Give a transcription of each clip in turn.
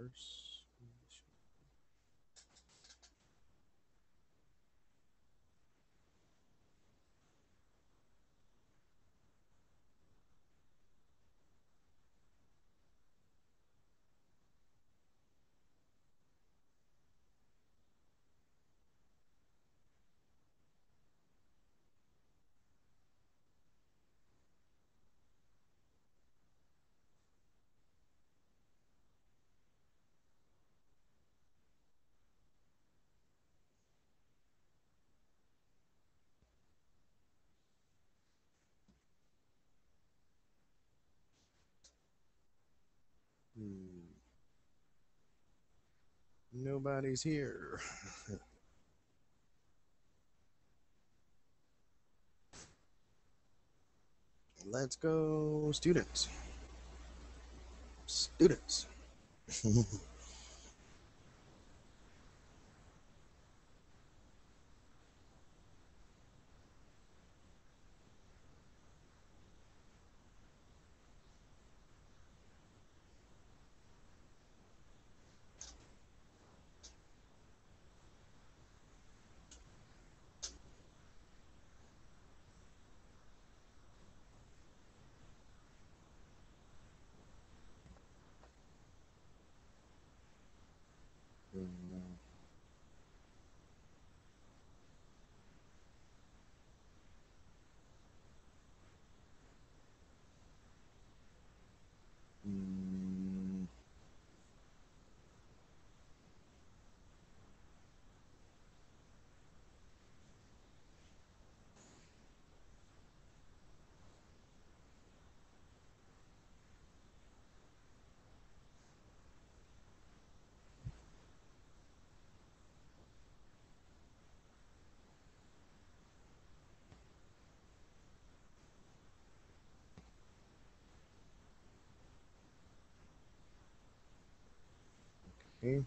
First conditional. Hmm. Nobody's here. Let's go, students. Students. Mm, mm, Okay.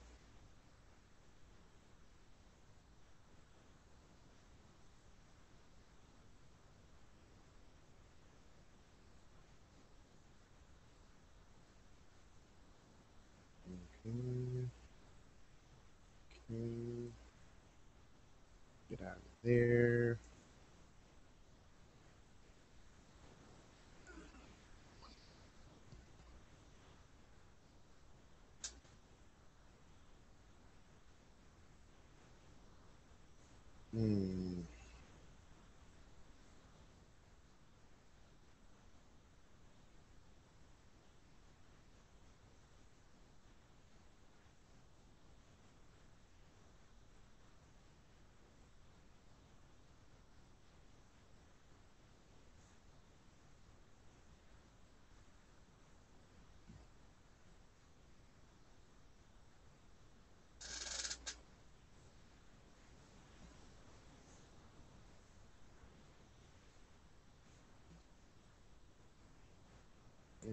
Okay. Okay. Get out of there. Hmm.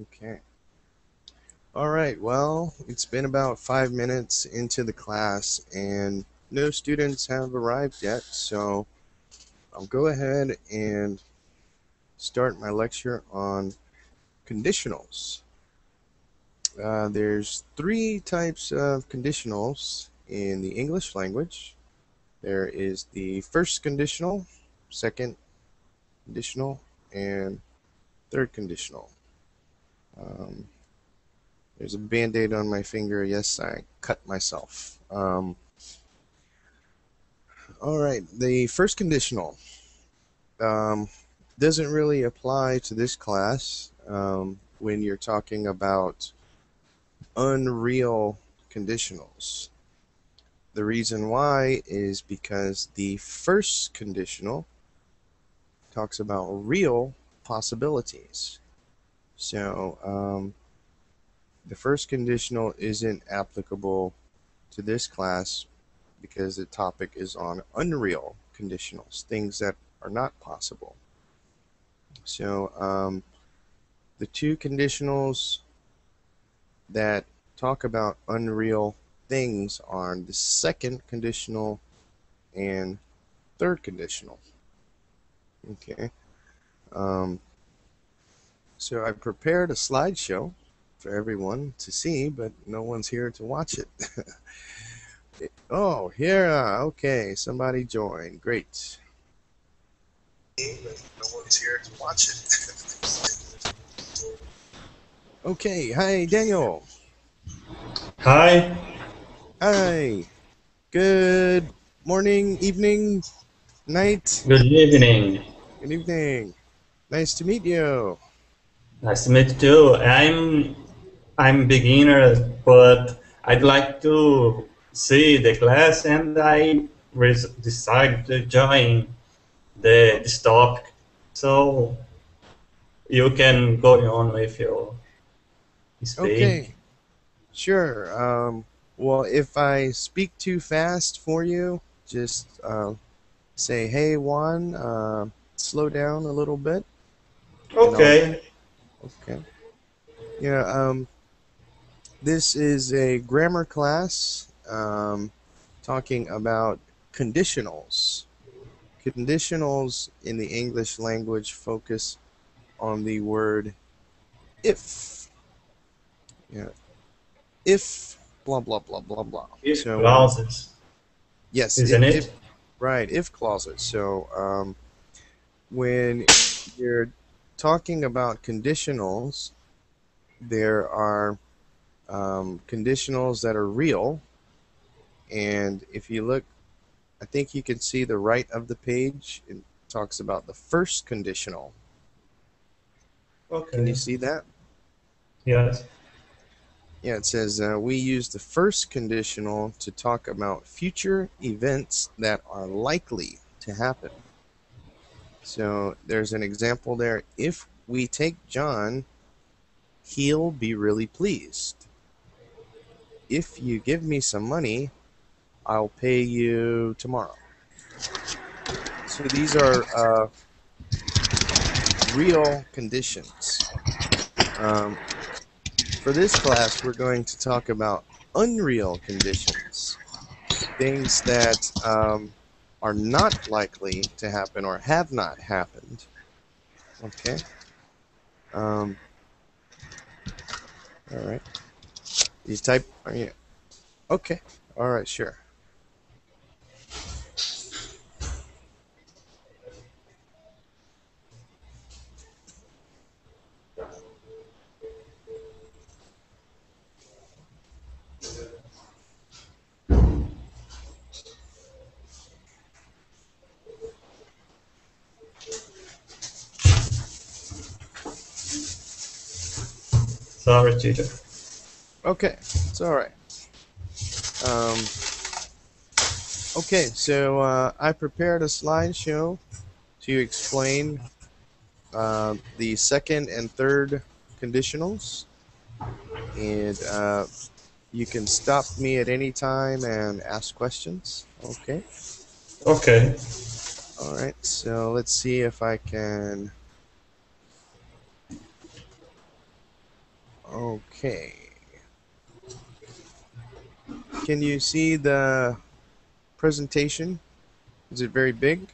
Okay. All right. Well, it's been about five minutes into the class, and no students have arrived yet. So I'll go ahead and start my lecture on conditionals. Uh, there's three types of conditionals in the English language. There is the first conditional, second conditional, and third conditional. Um, there's a band-aid on my finger. Yes, I cut myself. Um, all right, the first conditional um, doesn't really apply to this class um, when you're talking about unreal conditionals. The reason why is because the first conditional talks about real possibilities. So um, the first conditional isn't applicable to this class because the topic is on unreal conditionals, things that are not possible. So um, the two conditionals that talk about unreal things are the second conditional and third conditional. Okay. Um, so I've prepared a slideshow for everyone to see, but no one's here to watch it. oh, here. Uh, okay, somebody joined. Great. But no one's here to watch it. okay, hi, Daniel. Hi. Hi. Good morning, evening, night. Good evening. Good evening. Nice to meet you. Nice to meet you too. I'm I'm beginner, but I'd like to see the class, and I decided to join the this topic. So you can go on with your speak. Okay. Sure. Um, well, if I speak too fast for you, just uh, say, "Hey, Juan, uh, slow down a little bit." Okay. Okay. Yeah. Um, this is a grammar class um, talking about conditionals. Conditionals in the English language focus on the word if. Yeah. If blah blah blah blah blah. If So, clauses, Yes, isn't if, it? if- right, if clauses. So um, when you're talking about conditionals, there are um, conditionals that are real. And if you look, I think you can see the right of the page. It talks about the first conditional. okay. Can you see that? Yes. Yeah, it says uh, we use the first conditional to talk about future events that are likely to happen. So there's an example there. If we take John, he'll be really pleased. If you give me some money, I'll pay you tomorrow. So these are uh, real conditions. Um, for this class, we're going to talk about unreal conditions, things that um, are not likely to happen or have not happened. Okay. Um, all right. You type. Are you? Okay. All right. Sure. Sorry, teacher. Okay, it's all right. Um, okay, so uh, I prepared a slideshow to explain uh, the second and third conditionals, and uh, you can stop me at any time and ask questions. Okay. Okay. All right. So let's see if I can. Okay. Can you see the presentation? Is it very big?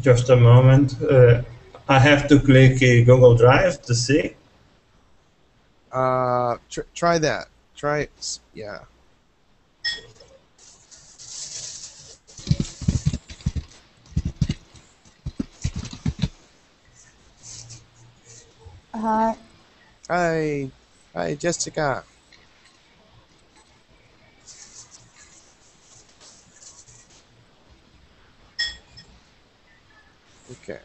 Just a moment. Uh, I have to click uh, Google Drive to see. Uh, tr- try that. Try it. Yeah. Hi. Hi. Hi, Jessica. Okay.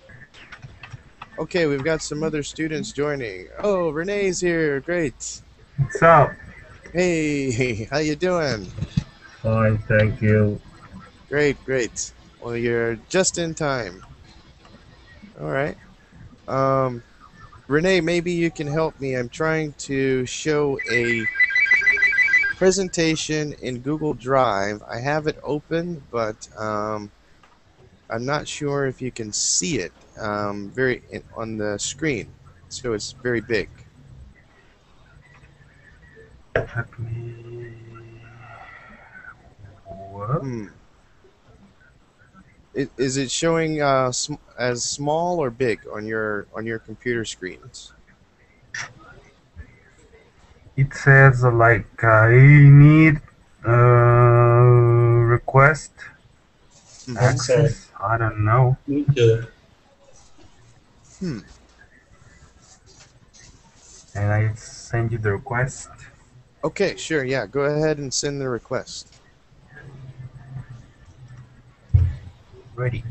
Okay, we've got some other students joining. Oh, Renee's here. Great. What's up? Hey, how you doing? Fine, thank you. Great, great. Well, you're just in time. All right. Um, Renee, maybe you can help me. I'm trying to show a presentation in Google Drive. I have it open, but um, I'm not sure if you can see it um, very in, on the screen. So it's very big. Let me. What? Hmm. Is it showing uh, sm- as small or big on your on your computer screens? It says uh, like I need uh, request Mhm. access. I don't know. Hmm. And I send you the request. Okay, sure. Yeah, go ahead and send the request. Ready.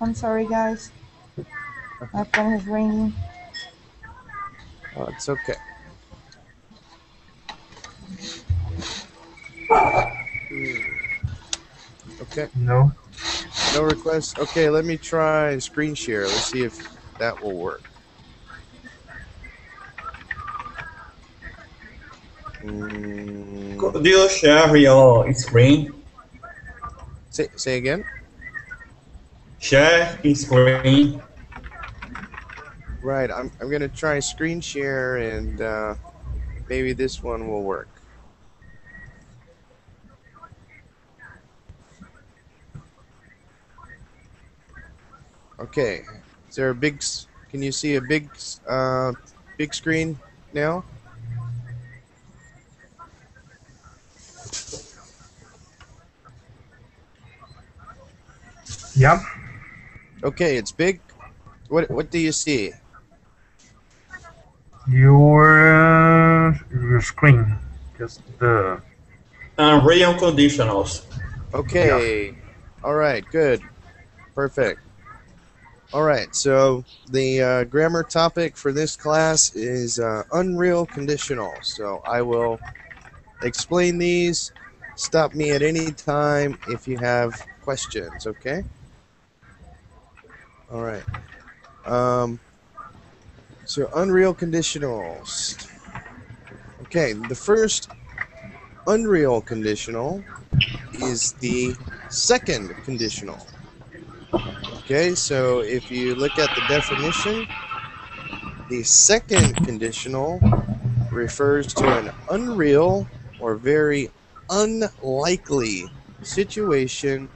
I'm sorry, guys. My phone is ringing. Oh, it's okay. Hmm. Okay, No. no request. Okay, let me try screen share. Let's see if that will work. Could you share your screen? say, say again. Share screen. Right, I'm, I'm gonna try screen share and uh, maybe this one will work. Okay, is there a big? Can you see a big, uh, big screen now? Yep. Okay, it's big. What what do you see? Your uh, your screen. Just the Unreal conditionals. Okay. All right. Good. Perfect. All right. So the uh, grammar topic for this class is uh, unreal conditional. So I will explain these. Stop me at any time if you have questions. Okay. All right. Um, so unreal conditionals. Okay. The first unreal conditional is the second conditional. Okay, so if you look at the definition, the second conditional refers to an unreal or very unlikely situation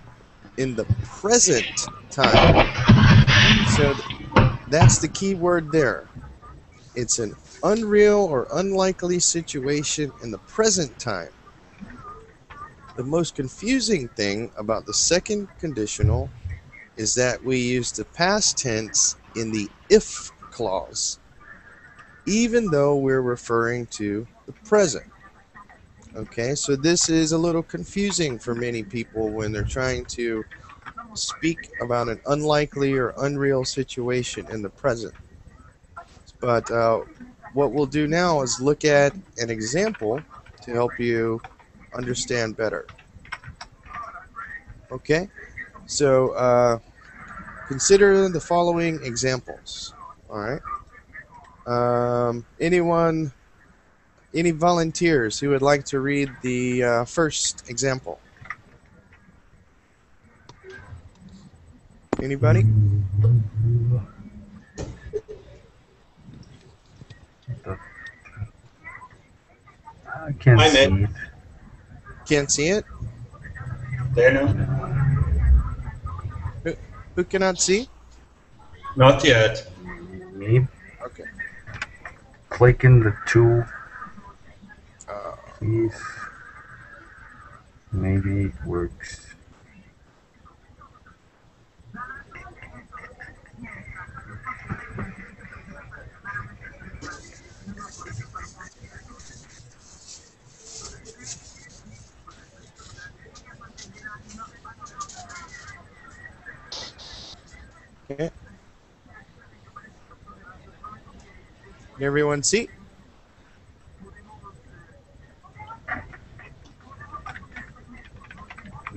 in the present time. So th- that's the key word there. It's an unreal or unlikely situation in the present time. The most confusing thing about the second conditional is that we use the past tense in the if clause, even though we're referring to the present. Okay, so this is a little confusing for many people when they're trying to speak about an unlikely or unreal situation in the present. But uh, what we'll do now is look at an example to help you understand better. Okay, so uh, consider the following examples. All right. Um, anyone, any volunteers who would like to read the uh, first example? Anybody? I can't Hi, see Matt. it. Can't see it. There no? Who cannot see? Not yet. Me Okay. clicking the two Uh. Maybe it works. okay. Can everyone see?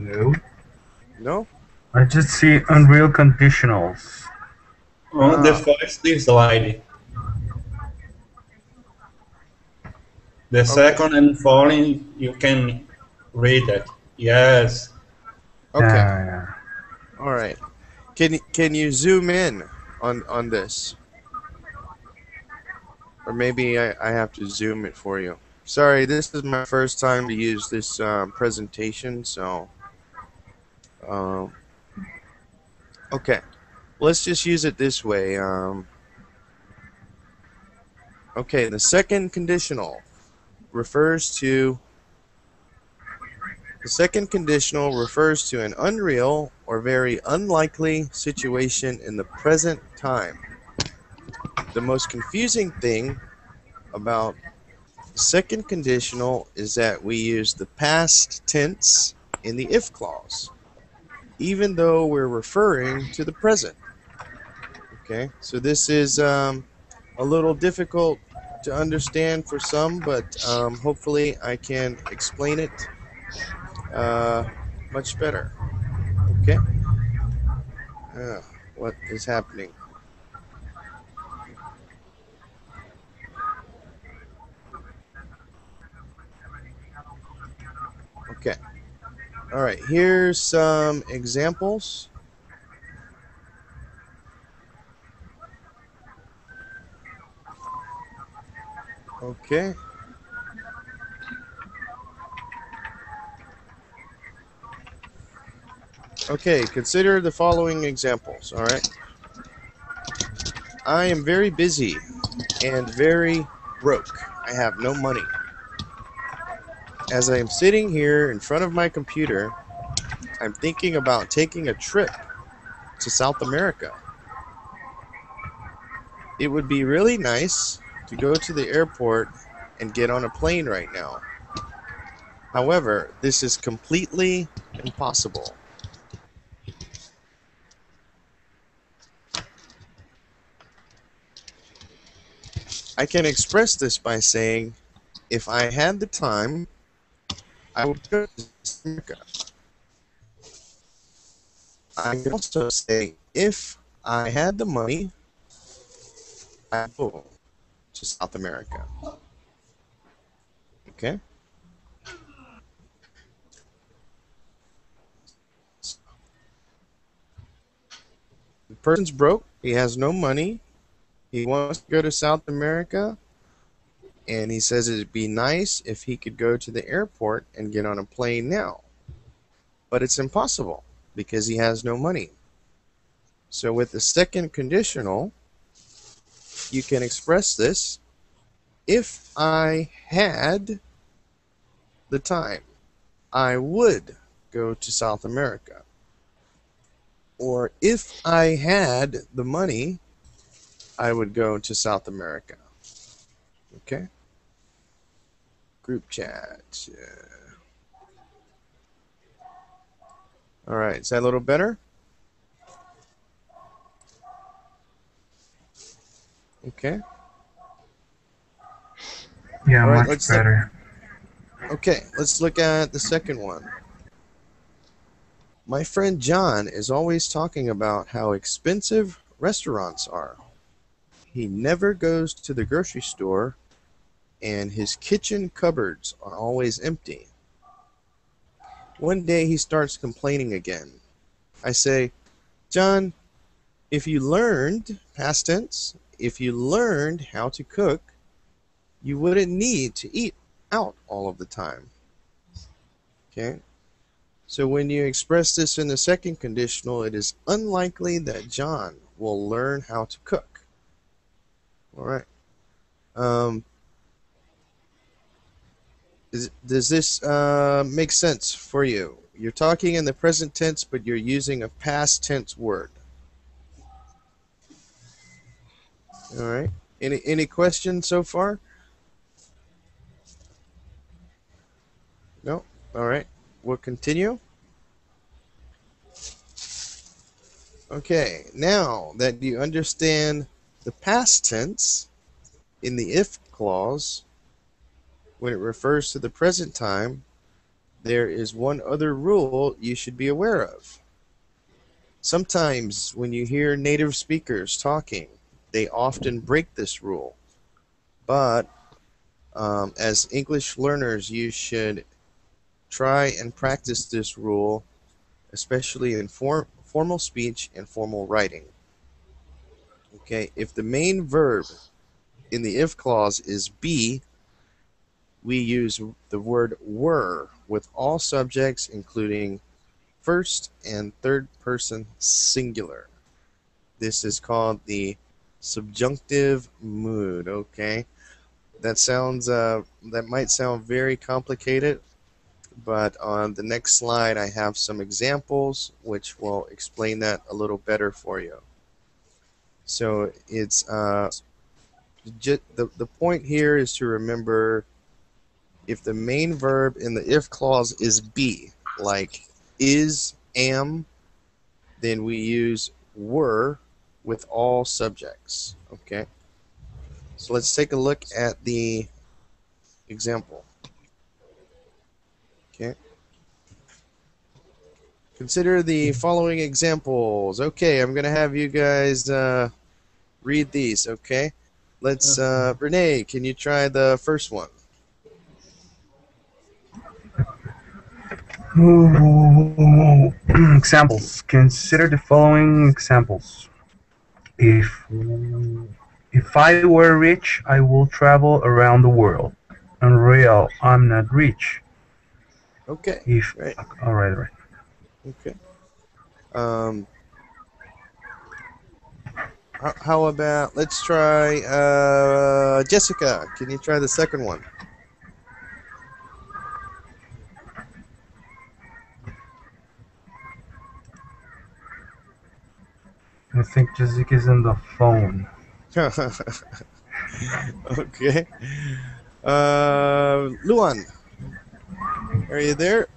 No. No. I just see Unreal Conditionals. On the first is slide. The second and falling, you can read it. Yes. Okay. Yeah, All right. Can can you zoom in on on this? Or maybe I, I have to zoom it for you. Sorry, this is my first time to use this um, presentation, so um, Okay, let's just use it this way. Um, okay, the second conditional refers to the second conditional refers to an unreal or very unlikely situation in the present time. The most confusing thing about the second conditional is that we use the past tense in the if clause, even though we're referring to the present. Okay, so this is um, a little difficult to understand for some, but um, hopefully I can explain it uh, much better. Okay? Uh, what is happening? Okay. All right, here's some examples. Okay. Okay, consider the following examples, all right? I am very busy and very broke. I have no money. As I am sitting here in front of my computer, I'm thinking about taking a trip to South America. It would be really nice to go to the airport and get on a plane right now. However, this is completely impossible. I can express this by saying, if I had the time, I would go to America. I also say, if I had the money, I would go to South America. Okay? The person's broke, he has no money, he wants to go to South America, and he says it'd be nice if he could go to the airport and get on a plane now. But it's impossible because he has no money. So, with the second conditional, you can express this if I had the time, I would go to South America. Or if I had the money, I would go to South America. Okay? Group chat. Yeah. All right, is that a little better? Okay. Yeah, All right, much better. Okay, let's look at the second one. My friend John is always talking about how expensive restaurants are. He never goes to the grocery store, and his kitchen cupboards are always empty. One day he starts complaining again. I say, John, if you learned, past tense, if you learned how to cook, you wouldn't need to eat out all of the time. Okay? So when you express this in the second conditional, it is unlikely that John will learn how to cook. All right. Um, does this uh, make sense for you? You're talking in the present tense, but you're using a past tense word. All right. Any any questions so far? No. All right. We'll continue. Okay. Now that you understand the past tense in the if clause, when it refers to the present time, there is one other rule you should be aware of. Sometimes when you hear native speakers talking, they often break this rule. But um, as English learners, you should try and practice this rule, especially in for- formal speech and formal writing. Okay, if the main verb in the if clause is be, we use the word were with all subjects, including first and third person singular. This is called the subjunctive mood, okay? That sounds uh, that might sound very complicated, but on the next slide I have some examples which will explain that a little better for you. So it's uh, the the point here is to remember if the main verb in the if clause is be, like is, am, then we use were with all subjects. Okay. So let's take a look at the example. Okay. Consider the following examples. Okay, I'm going to have you guys uh, read these, okay? Let's, uh, Renee, can you try the first one? Examples. Consider the following examples. If if I were rich, I will travel around the world. Unreal, I'm not rich. Okay, If Right. all right, right. okay. Um, how, how about, let's try, uh, Jessica, can you try the second one? I think Jessica's on the phone. okay. Uh, Luan, are you there?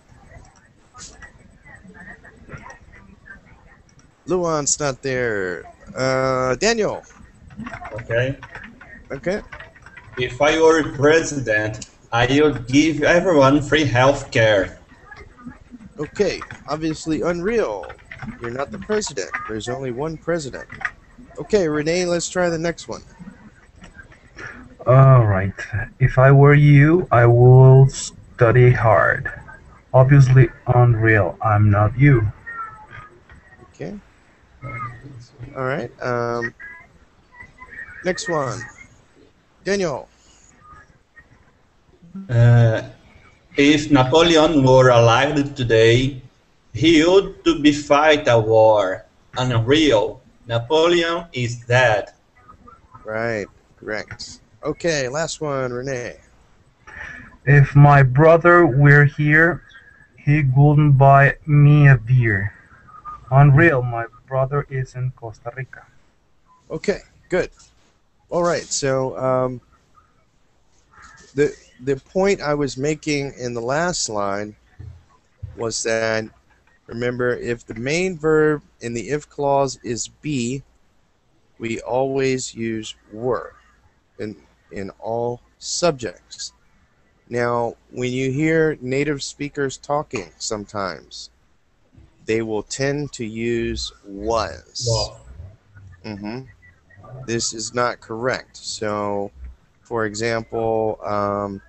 Luan's not there. Uh, Daniel. Okay. Okay. If I were president, I would give everyone free health care. Okay. Obviously unreal. You're not the president. There's only one president. Okay, Renee, let's try the next one. All right. If I were you, I will study hard. Obviously, unreal. I'm not you. Okay. All right. Um, next one. Daniel. Uh, if Napoleon were alive today, he would to be fight a war. Unreal. Napoleon is dead. Right. Correct. Okay, last one, Renee. If my brother were here, he wouldn't buy me a beer. Unreal. My brother is in Costa Rica. Okay, good. All right. So um, the the point I was making in the last line was that remember if the main verb in the if clause is be, we always use were in in all subjects. Now, when you hear native speakers talking, sometimes they will tend to use was. hmm This is not correct. So, for example, um,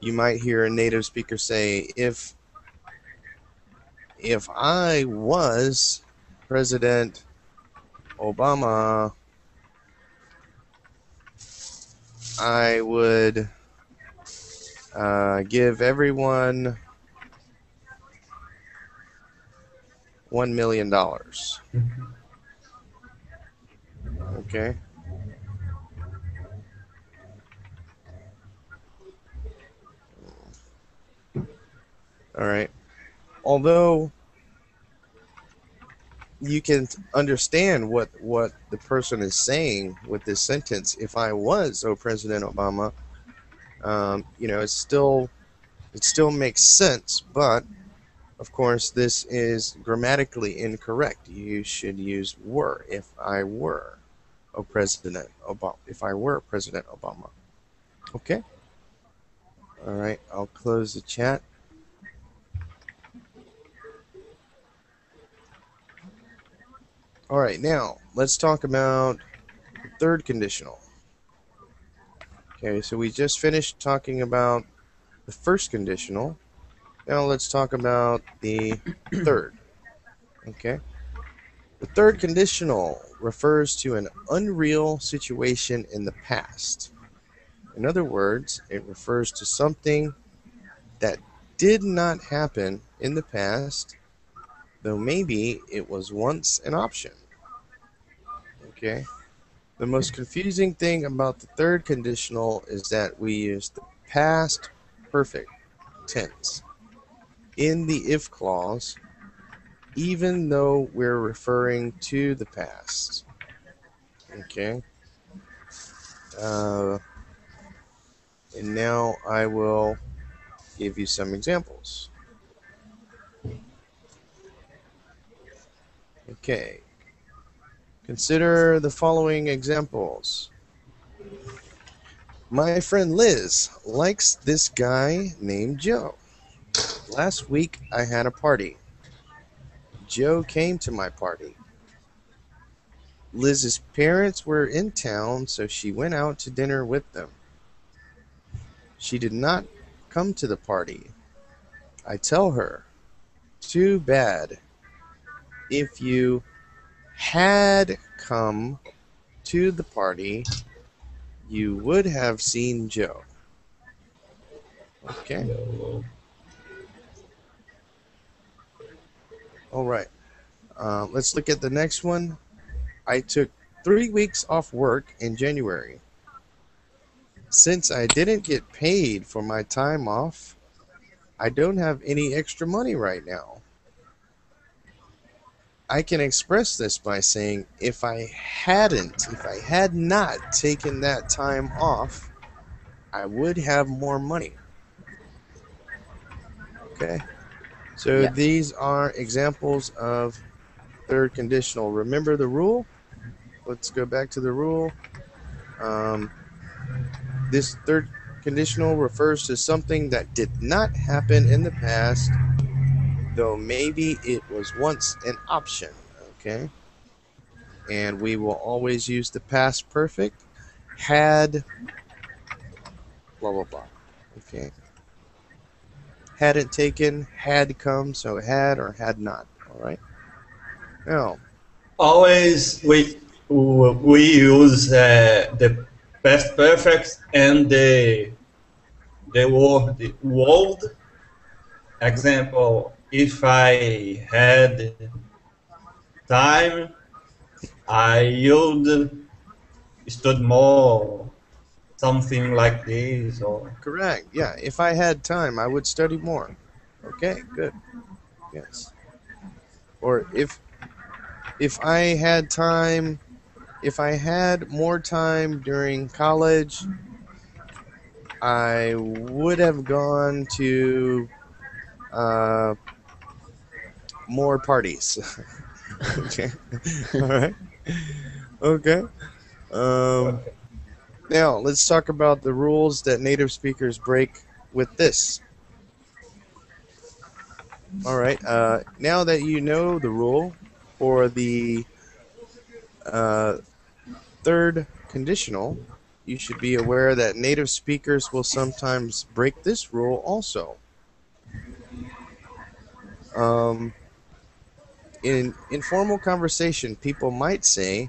you might hear a native speaker say, "If if I was President Obama, I would uh, give everyone one million dollars." Okay. All right. Although you can understand what what the person is saying with this sentence, if I was, oh President Obama, um, you know, it's still it still makes sense, but of course this is grammatically incorrect. You should use were if I were, oh President Obama, if I were President Obama. Okay. All right. I'll close the chat. All right, now let's talk about the third conditional. Okay, so we just finished talking about the first conditional. Now let's talk about the third. Okay. The third conditional refers to an unreal situation in the past. In other words, it refers to something that did not happen in the past though maybe it was once an option. Okay. The most confusing thing about the third conditional is that we use the past perfect tense in the if clause, even though we're referring to the past. Okay. Uh, and now I will give you some examples. Okay. Consider the following examples. My friend Liz likes this guy named Joe. Last week I had a party. Joe came to my party. Liz's parents were in town, so she went out to dinner with them. She did not come to the party. I tell her, too bad. If you had come to the party, you would have seen Joe. Okay. All right. Uh, let's look at the next one. I took three weeks off work in January. Since I didn't get paid for my time off, I don't have any extra money right now. I can express this by saying if I hadn't, if I had not taken that time off, I would have more money. Okay. So Yeah. these are examples of third conditional. Remember the rule? Let's go back to the rule. Um, this third conditional refers to something that did not happen in the past, though maybe it was once an option. Okay. And we will always use the past perfect. Had, blah, blah, blah. Okay. Hadn't taken, had come, so had or had not. All right. Now, Always we we use uh, the past perfect and the the word the would. Example: If I had time, I would stood more. Something like this, or Correct. Yeah. If I had time, I would study more. Okay. Good. Yes. Or if if I had time, if I had more time during college, I would have gone to uh, more parties. okay. All right. Okay. Um, now, let's talk about the rules that native speakers break with this. All right. Uh, now that you know the rule for the uh, third conditional, you should be aware that native speakers will sometimes break this rule also. Um, in informal conversation, people might say,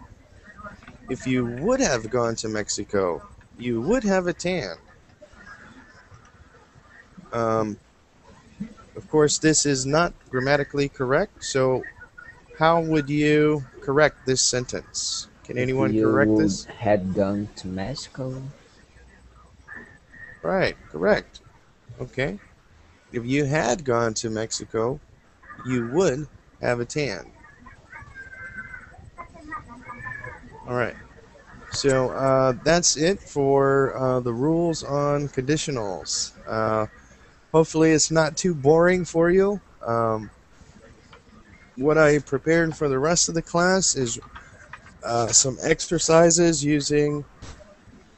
if you would have gone to Mexico, you would have a tan. Um, of course, this is not grammatically correct, so how would you correct this sentence? Can anyone you correct this? had gone to Mexico. Right, correct. Okay. If you had gone to Mexico, you would have a tan. All right. So uh, that's it for uh, the rules on conditionals. Uh, hopefully, it's not too boring for you. Um, what I prepared for the rest of the class is uh, some exercises using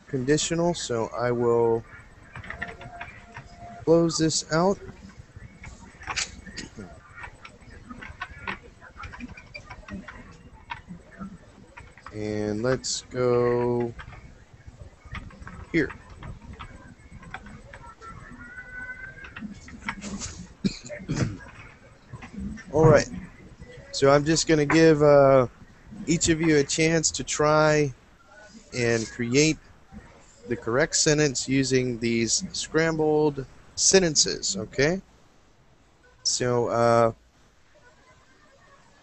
conditional. So I will close this out. And let's go here. All right. So I'm just going to give uh, each of you a chance to try and create the correct sentence using these scrambled sentences, okay? So, uh,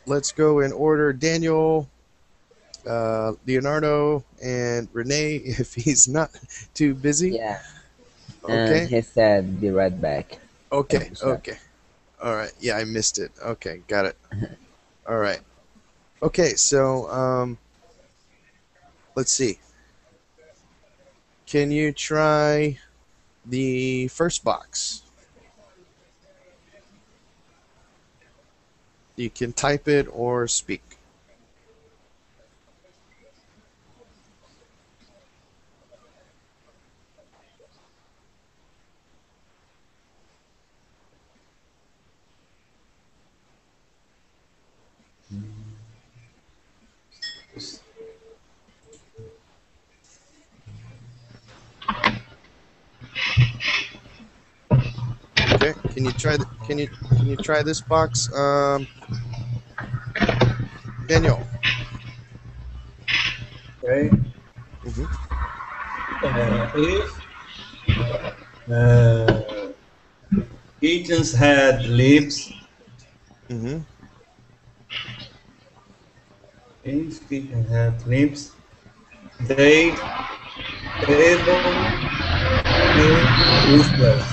let's go in order. Daniel, uh, Leonardo, and Renee, if he's not too busy. Yeah. Okay. And he said, "Be right back." Okay. Okay. All right. Yeah, I missed it. Okay, got it. All right. Okay, so um, let's see. Can you try the first box? You can type it or speak. Okay. Can you try? The, can you can you try this box? Um, Daniel. Okay. Mhm. Uh, if uh, kittens had lips, Mm-hmm. if kittens had lips, they able to useless.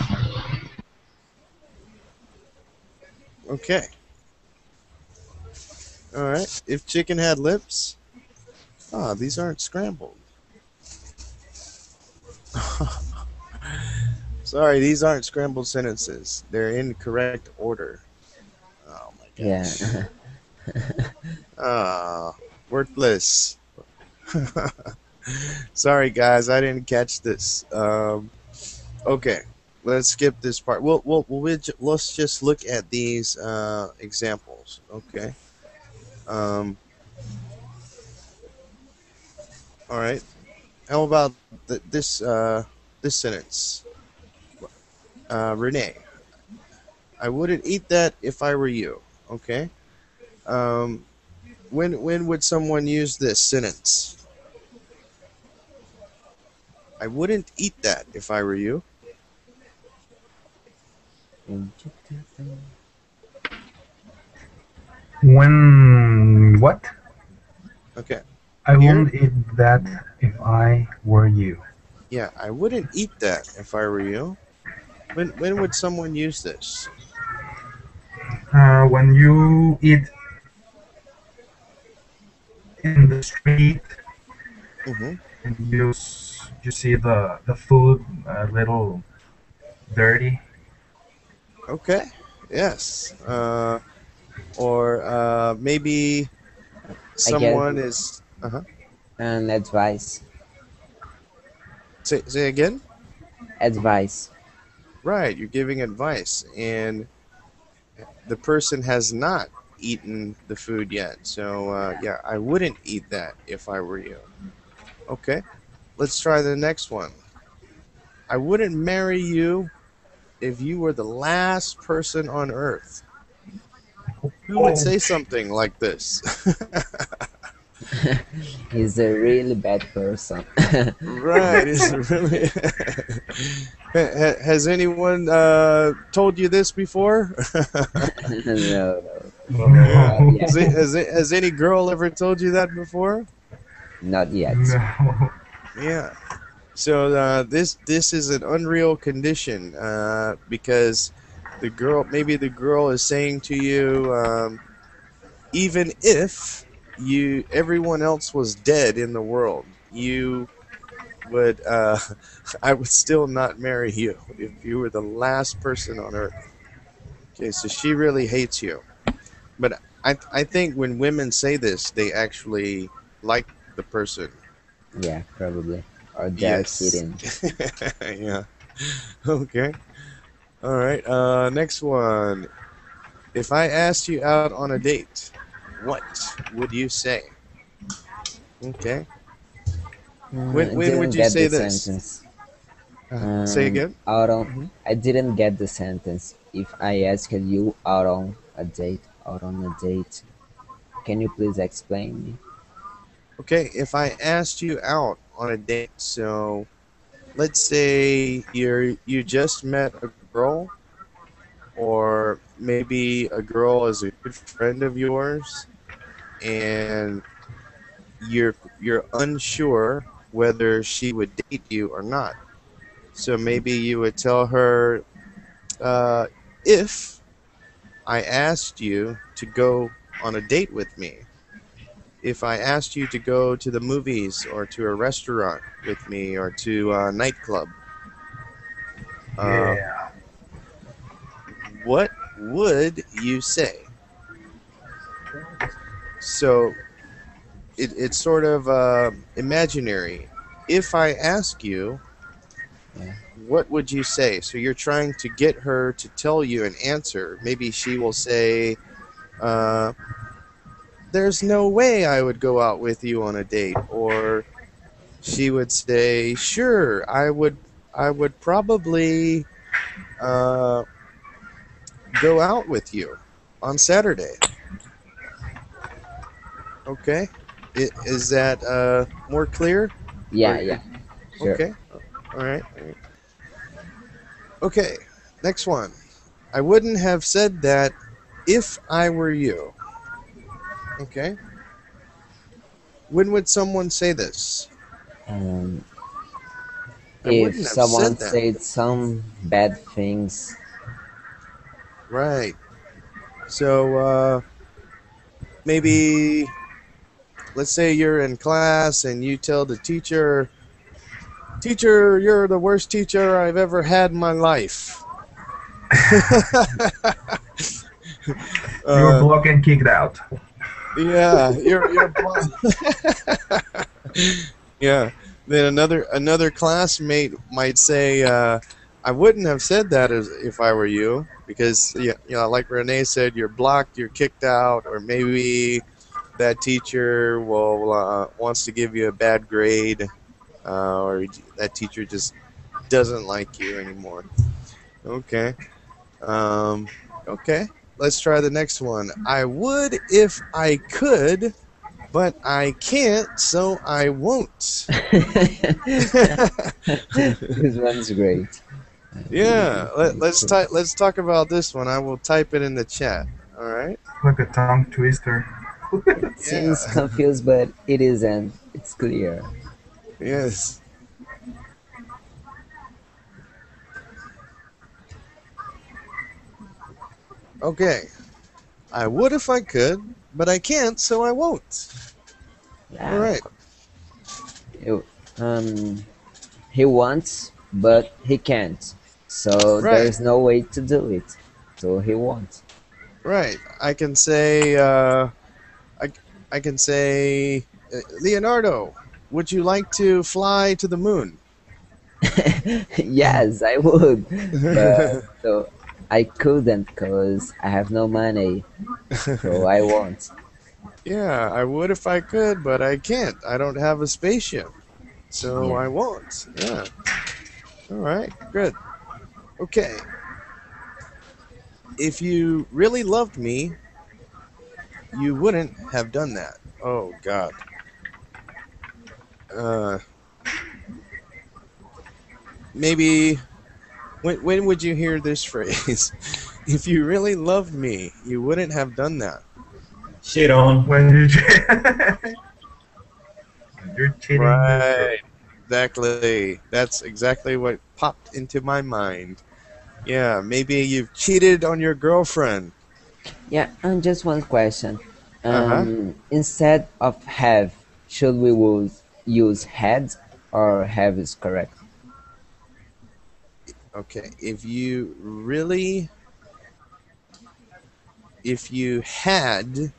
Okay. All right. If chicken had lips, ah, these aren't scrambled. Sorry, these aren't scrambled sentences. They're in correct order. Oh my gosh. Yeah. Ah, worthless. Sorry, guys, I didn't catch this. Um, okay, let's skip this part. We'll, we'll, we'll let's just look at these uh, examples. Okay. Um, all right. How about th- this uh, this sentence? Uh, Renee, I wouldn't eat that if I were you. Okay. Um, when when would someone use this sentence? I wouldn't eat that if I were you. When what? Okay. I Here? won't eat that if I were you. Yeah, I wouldn't eat that if I were you. When when would someone use this? Uh, when you eat in the street hmm and you you see the the food a little dirty. Okay. Yes. Uh, or uh, maybe someone is. Uh huh. And advice. Say say again. Advice. Right. You're giving advice, and the person has not eaten the food yet. So uh, yeah, I wouldn't eat that if I were you. Okay. Let's try the next one. I wouldn't marry you if you were the last person on earth. Who would say something like this? He's a really bad person. right. It's really. Ha- ha- Has anyone uh, told you this before? no, no. No. yeah. has, it, has, it, has any girl ever told you that before? Not yet. No. Yeah. So uh, this this is an unreal condition uh, because the girl maybe the girl is saying to you, um, even if you everyone else was dead in the world, you would uh, I would still not marry you if you were the last person on earth. Okay, so she really hates you. But I I think when women say this, they actually like the person. Yeah, probably. Or they're Yes. yeah. Okay. All right. Uh, next one. If I asked you out on a date, what would you say? Okay. Uh, When- when would you say this? Sentence. Uh, say Um, again. Out on. Mhm. I didn't get the sentence. If I asked you out on a date, out on a date, can you please explain me? Okay. If I asked you out on a date, so let's say you're you just met a girl, or maybe a girl is a good friend of yours, and you're you're unsure whether she would date you or not. So maybe you would tell her, uh, if I asked you to go on a date with me, if I asked you to go to the movies or to a restaurant with me or to a nightclub, uh, Yeah. what would you say? So it, it's sort of uh, imaginary. If I ask you, Yeah. what would you say? So you're trying to get her to tell you an answer. Maybe she will say, uh, There's no way I would go out with you on a date. Or she would say, Sure, I would, I would probably uh, go out with you on Saturday. Okay. Is that uh, more clear? Yeah, Or- yeah. Sure. Okay. All right. All right. Okay. Next one. I wouldn't have said that if I were you. Okay. When would someone say this? Um, if someone said said some bad things, Right. So uh, maybe let's say you're in class and you tell the teacher, "Teacher, you're the worst teacher I've ever had in my life." you were Uh, blocked and kicked out. Yeah, you're you're blind. yeah. Then another another classmate might say, uh, "I wouldn't have said that as if I were you, because you know, like Renee said, you're blocked, you're kicked out, or maybe that teacher will uh, wants to give you a bad grade, uh, or that teacher just doesn't like you anymore." Okay. Um, okay. Let's try the next one. Mm-hmm. I would if I could, but I can't, so I won't. this one's great. yeah, let, let's type. Let's talk about this one. I will type it in the chat. All right. Like a tongue twister. it Seems confused, but it isn't. It's clear. Yes. Okay. I would if I could, but I can't, so I won't. Yeah. All right. Um, he wants, but he can't. So Right. there's no way to do it. So he won't. Right. I can say, uh, I, I can say, uh, Leonardo, would you like to fly to the moon? yes, I would. But, so I couldn't because I have no money. So I won't. yeah, I would if I could, but I can't. I don't have a spaceship. So Yeah. I won't. Yeah. All right. Good. Okay. If you really loved me, you wouldn't have done that. Oh, God. Uh, maybe. When, when would you hear this phrase? if you really loved me, you wouldn't have done that. Shit on. When did you you're cheating. Right. Exactly. That's exactly what popped into my mind. Yeah, maybe you've cheated on your girlfriend. Yeah, and just one question. Um, Uh-huh. Instead of have, should we use, use had or have is correct? Okay, if you really if you had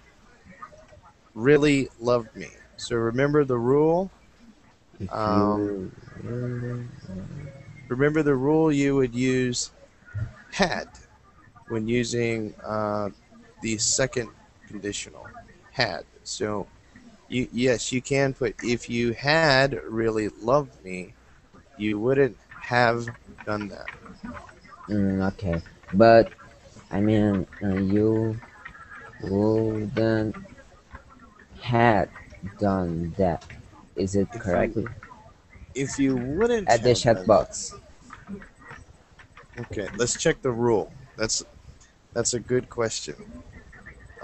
really loved me. So remember the rule? Um, Remember the rule you would use had when using uh, the second conditional had. So you yes, you can put if you had really loved me, you wouldn't have done that. Mm, okay, but I mean, uh, you wouldn't had done that. Is it If you correctly? If you wouldn't At the chat box. Okay, let's check the rule. That's That's a good question.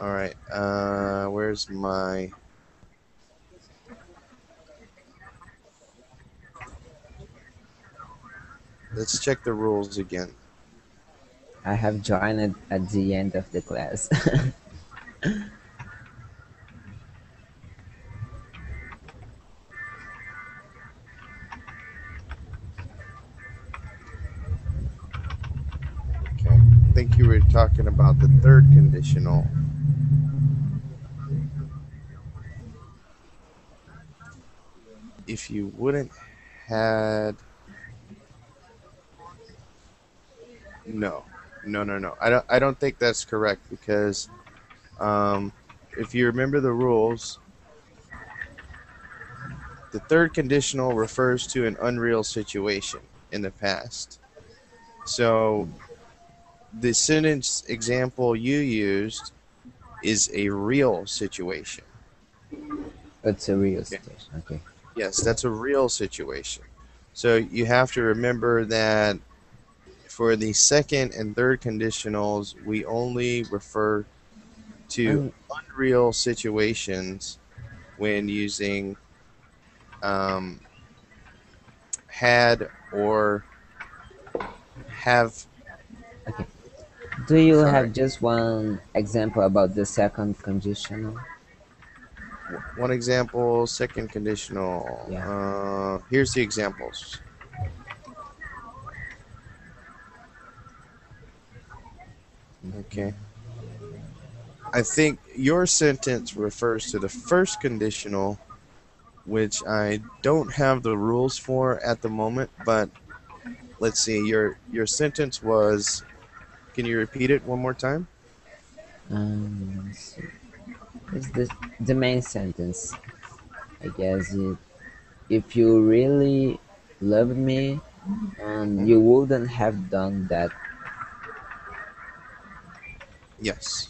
All right. Uh, where's my? Let's check the rules again. I have joined at the end of the class. Okay. I think you were talking about the third conditional. If you wouldn't had no, no, no, no. I don't. I don't think that's correct because um, if you remember the rules, the third conditional refers to an unreal situation in the past. So the sentence example you used is a real situation. It's a real Okay. situation. Okay. Yes, that's a real situation. So you have to remember that for the second and third conditionals, we only refer to unreal situations when using um, had or have. Okay. Do you Sorry. have just one example about the second conditional? One example, second conditional. Yeah. Uh, here's the examples. Okay. I think your sentence refers to the first conditional, which I don't have the rules for at the moment, but let's see. Your your sentence was can you repeat it one more time? Um, let's see. It's the the main sentence. I guess it, if you really loved me, um, you wouldn't have done that. Yes.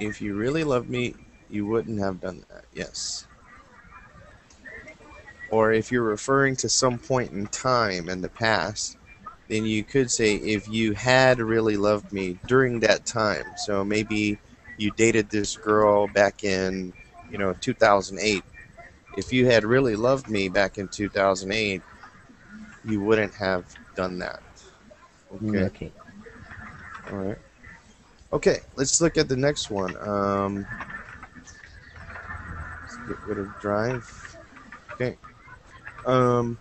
If you really loved me, you wouldn't have done that. Yes. Or if you're referring to some point in time in the past, then you could say if you had really loved me during that time. So maybe you dated this girl back in, you know, 2008. If you had really loved me back in 2008, you wouldn't have done that. Okay. okay. All right. Okay, let's look at the next one. Um, let's get rid of drive. Okay. Um,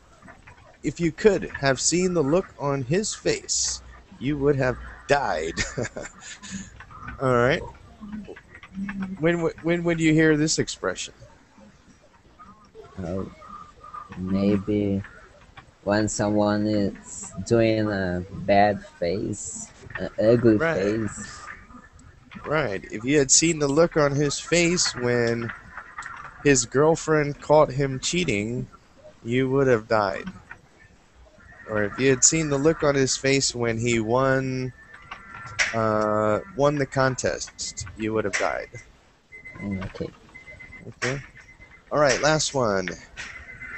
if you could have seen the look on his face, you would have died. All right. When when would you hear this expression? Uh, maybe when someone is doing a bad face, an ugly Right. face. Right. If you had seen the look on his face when his girlfriend caught him cheating, you would have died. Or if you had seen the look on his face when he won uh, won the contest, you would have died. Mm, okay. Okay. All right, last one.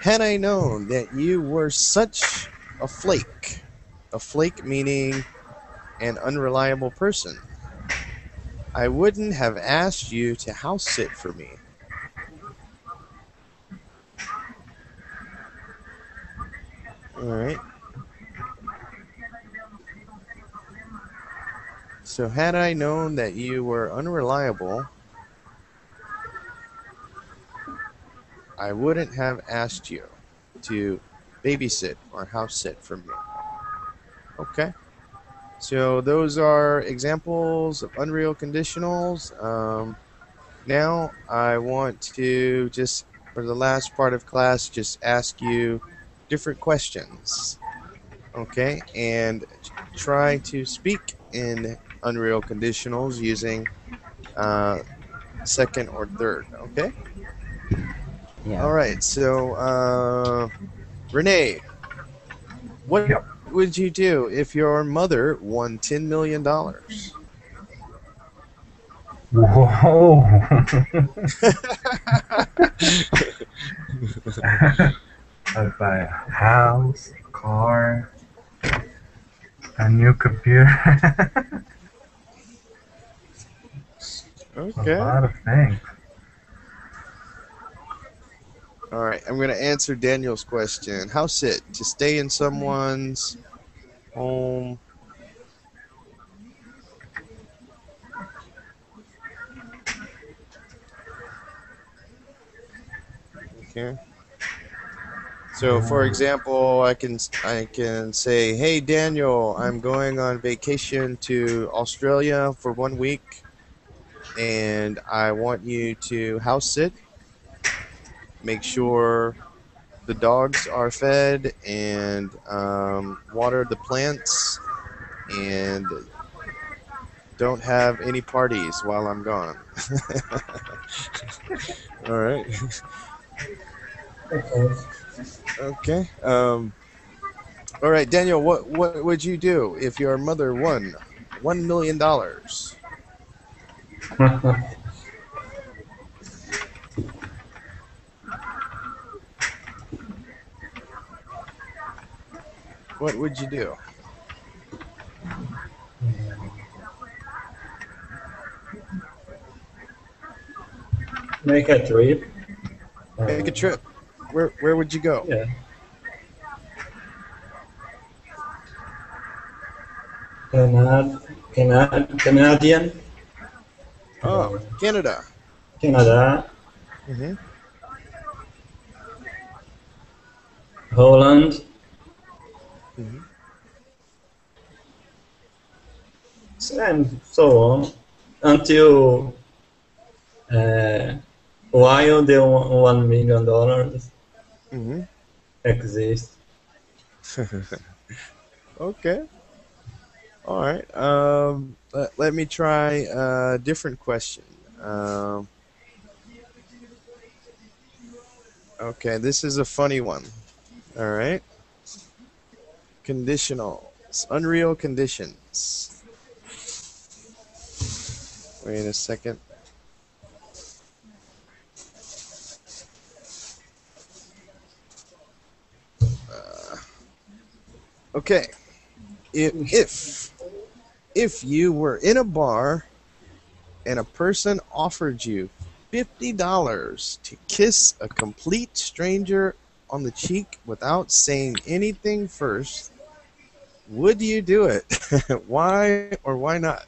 Had I known that you were such a flake, a flake meaning an unreliable person, I wouldn't have asked you to house sit for me. All right. So, had I known that you were unreliable, I wouldn't have asked you to babysit or house sit for me. Okay. So those are examples of unreal conditionals. Um, now I want to just, for the last part of class, just ask you different questions. Okay. And try to speak in unreal conditionals using uh, second or third. Okay. Yeah. All right. So, uh, Renee, what Yep. would you do if your mother won ten million dollars? Whoa! I'd buy a house, a car, A new computer. Okay. A lot of things. All right, I'm going to answer Daniel's question. House sit to stay in someone's home. Okay. So, for example, I can I can say, "Hey, Daniel, I'm going on vacation to Australia for one week, and I want you to house sit make sure the dogs are fed and um, water the plants and don't have any parties while I'm gone. All right. Okay. Um, all right, Daniel. What what would you do if your mother won one million dollars? What would you do? Make a trip. Make a trip. Where where would you go? Yeah. Canad, Canad, Canadian, Oh, Canada. Canada, hmm Holland, Mhm. and so on until uh, while the one million dollars hmm exists. okay. All right. Um, let, let me try a different question. Um, okay, this is a funny one. All right. Conditionals. Unreal conditions. Wait a second. Uh, okay. If, if if you were in a bar and a person offered you fifty dollars to kiss a complete stranger on the cheek without saying anything first, would you do it? why or why not?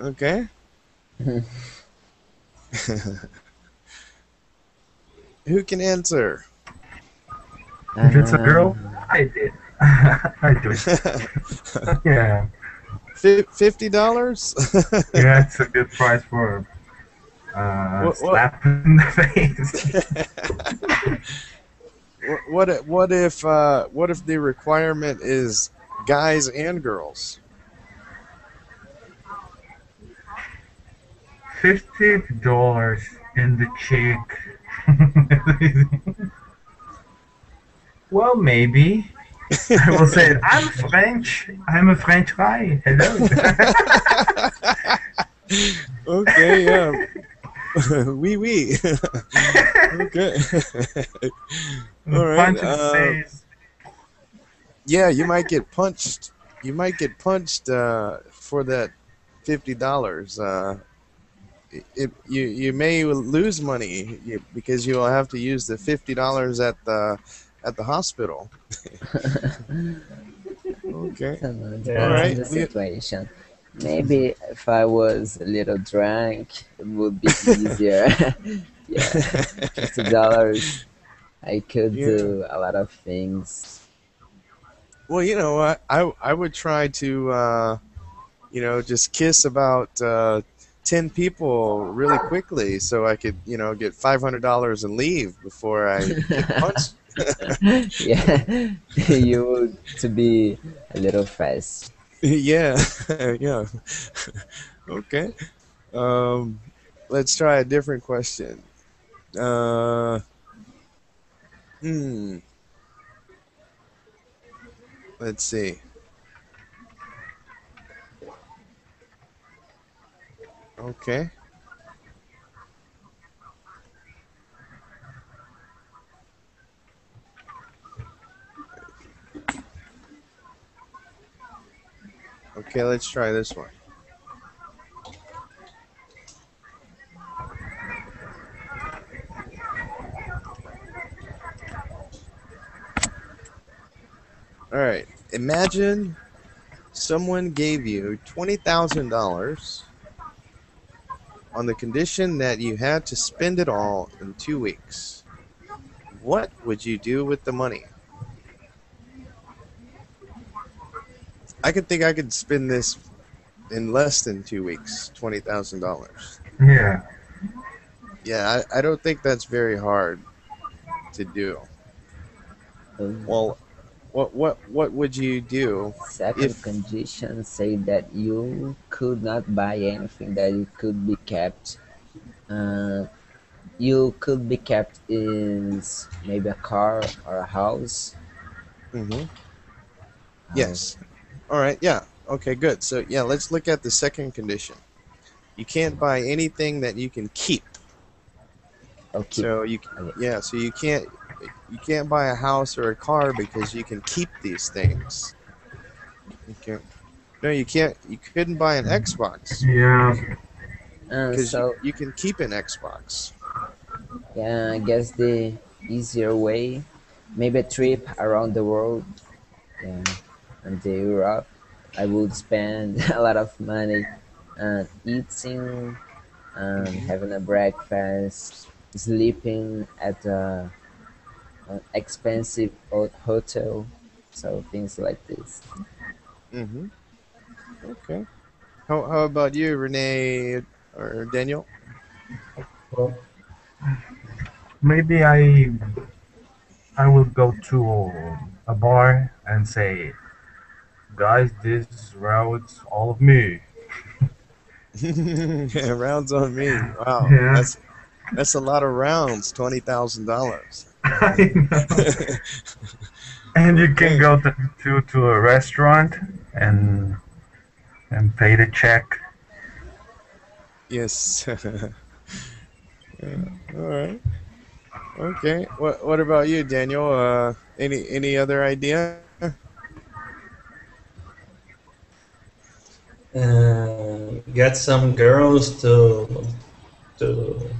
Okay. Who can answer? If it's a girl, I did. I do it. Yeah. Fifty dollars? Yeah, it's a good price for uh, What- what- slap in the face. What- what if, what if uh, what if the requirement is guys and girls? Fifty dollars in the cheek. well, maybe. I will say, it. I'm French. I'm a French guy. Hello. Okay, yeah. Wee wee. okay. All right. Punch in the uh, yeah, you might get punched. You might get punched uh, for that fifty dollars. Uh, it, you you may lose money because you will have to use the fifty dollars at the at the hospital. okay. Depends All right, on the we- situation. Maybe if I was a little drunk, it would be easier. yeah, fifty dollars, I could Yeah. do a lot of things. Well, you know what? I I would try to, uh, you know, just kiss about uh, ten people really quickly, so I could, you know, get five hundred dollars and leave before I get punched. yeah, you would to be a little fast. yeah, yeah. okay. Um, let's try a different question. Uh, hmm. Let's see. Okay. Okay, let's try this one. All right. Imagine someone gave you $20,000 on the condition that you had to spend it all in two weeks. What would you do with the money? I could think I could spend this in less than two weeks, $20,000. Yeah. Yeah, I, I don't think that's very hard to do. Well, what what what would you do? Second if- condition say that you could not buy anything that it could be kept. Uh, you could be kept in maybe a car or a house. hmm Yes. All right. Yeah. Okay. Good. So yeah, let's look at the second condition. You can't buy anything that you can keep. Okay. So you yeah. So you can't you can't buy a house or a car because you can keep these things. You can't. No, you can't. You couldn't buy an Xbox Yeah. Uh, because so you, you can keep an Xbox. yeah, I guess the easier way, maybe a trip around the world. Yeah, and the Europe, I would spend a lot of money uh, eating, um, having a breakfast, sleeping at a, an expensive hotel, so things like this. Mm-hmm. Okay. How how about you, Renee or Daniel? Well, Maybe I I will go to a bar and say, guys, this round's all of me. yeah, rounds on me. Wow, Yeah. that's that's a lot of rounds. Twenty thousand dollars. and you can go to, to, to a restaurant and and pay the check. Yes. yeah. All right. Okay. What What about you, Daniel? Uh, any any other idea? Uh, get some girls to to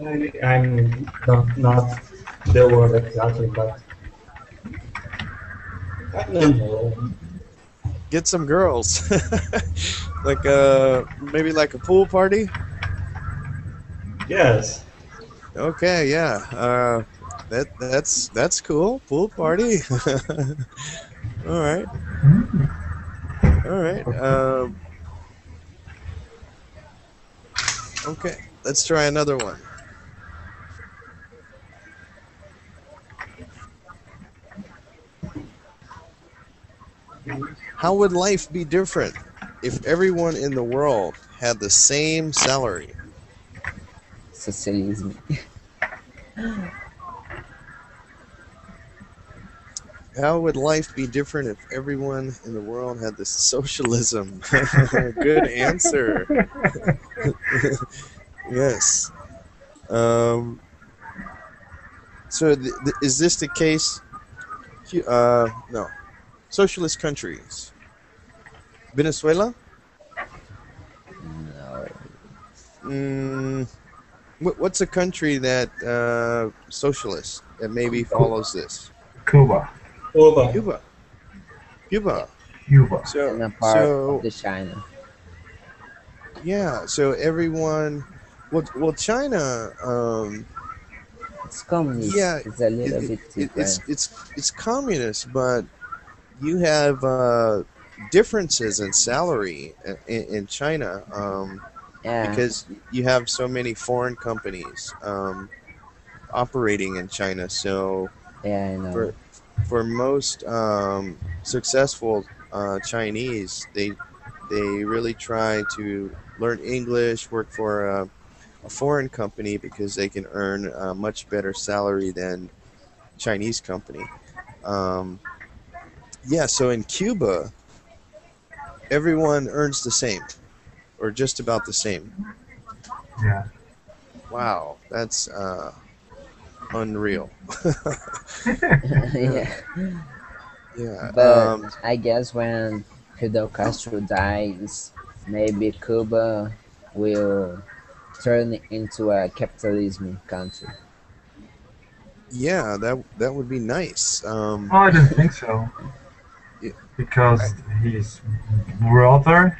I- I'm not not the word exactly, but I don't know. Get some girls. like uh maybe like a pool party. Yes, Okay. Yeah. Uh, that that's that's cool. Pool party. All right. All right. Um, okay, let's try another one. How would life be different if everyone in the world had the same salary? Socialism. How would life be different if everyone in the world had this socialism? Good answer. yes. Um, so, th- th- is this the case? Uh, no. Socialist countries. Venezuela? No. Mm, what's a country that uh, socialist that maybe follows this? Cuba. Cuba. Cuba. Cuba. Cuba. So, And a part so of the China. Yeah, so everyone, well, well, China, um, It's communist. Yeah, it's a little it- bit it, it's it's it's communist, but you have uh, differences in salary in, in China um, yeah. because you have so many foreign companies um, operating in China. So yeah, I know. for for most um, successful uh, Chinese, they they really try to learn English, work for a, a foreign company because they can earn a much better salary than Chinese company. Um, yeah, so in Cuba, everyone earns the same, or just about the same. Yeah. Wow, that's uh, unreal. yeah. Yeah. But um, I guess when Fidel Castro dies, maybe Cuba will turn into a capitalism country. yeah, that that would be nice. Um, Oh, I don't think so. Yeah. Because his brother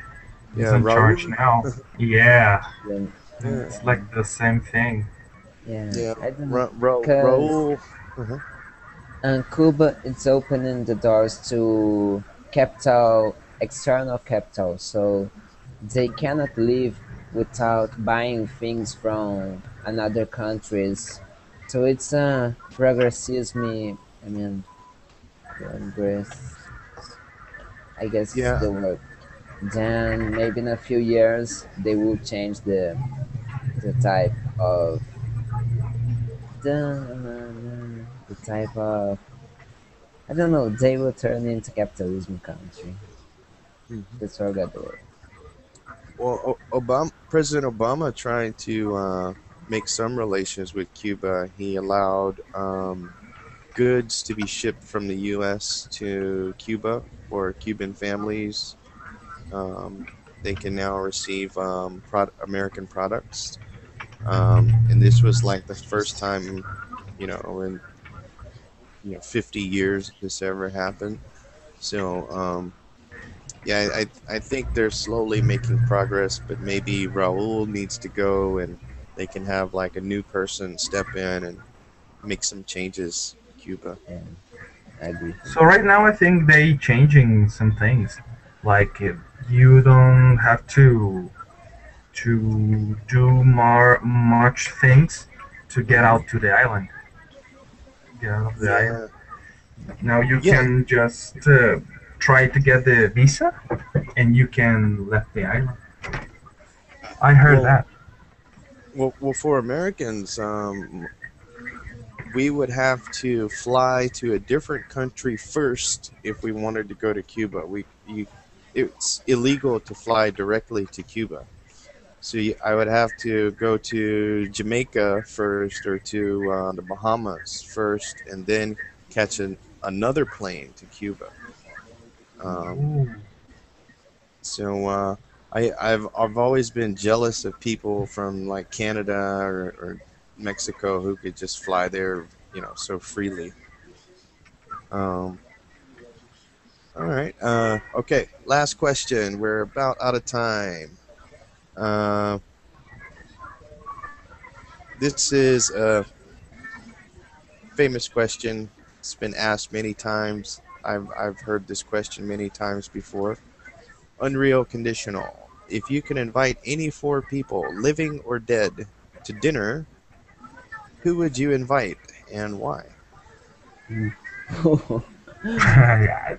is Yeah, in charge now. Yeah. Yeah. It's like the same thing. yeah, yeah, I don't know. Ra- Ra- Cause- Raul. Uh-huh. And Cuba is opening the doors to capital, external capital, so they cannot live without buying things from another countries. So it's a progressism. I mean, progress. I guess Yeah. the word. Then maybe in a few years they will change the the type of the, the type of I don't know. They will turn into capitalism country. Mhm. That's what I got the word. Well, Obama, President Obama trying to uh, make some relations with Cuba. He allowed um, goods to be shipped from the U.S. to Cuba for Cuban families. Um, they can now receive um, prod- American products, um, and this was like the first time, you know, in you know 50 years this ever happened. So. Um, yeah, I, I I think they're slowly making progress, but maybe Raul needs to go and they can have like a new person step in and make some changes in Cuba. Yeah, I agree. So right now, I think they changing some things. Like you don't have to to do more much things to get out to the island. Get out of the island. Now you Yeah. can just uh, try to get the visa, and you can left the island. I heard Well- that. Well, well, for Americans, um, we would have to fly to a different country first if we wanted to go to Cuba. We, you, it's illegal to fly directly to Cuba. So I would have to go to Jamaica first or to uh, the Bahamas first, and then catch an, another plane to Cuba. Um, so uh, I, I've I've always been jealous of people from like Canada or, or Mexico who could just fly there, you know, so freely. Um, all right. Uh, okay. Last question. We're about out of time. Uh, this is a famous question. It's been asked many times. I've I've heard this question many times before. Unreal conditional. If you can invite any four people, living or dead, to dinner, who would you invite and why? yeah,